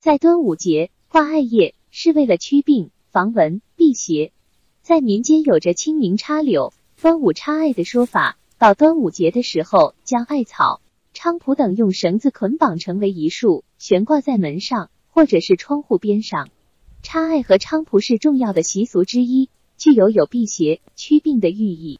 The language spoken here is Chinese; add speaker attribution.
Speaker 1: 在端午节挂艾叶是为了驱病防蚊辟邪。在民间有着清明插柳端午插艾的说法到端午节的时候将艾草菖蒲等用绳子捆绑成为一束悬挂在门上或者是窗户边上。插艾和菖蒲是重要的习俗之一具有有辟邪驱病的寓意。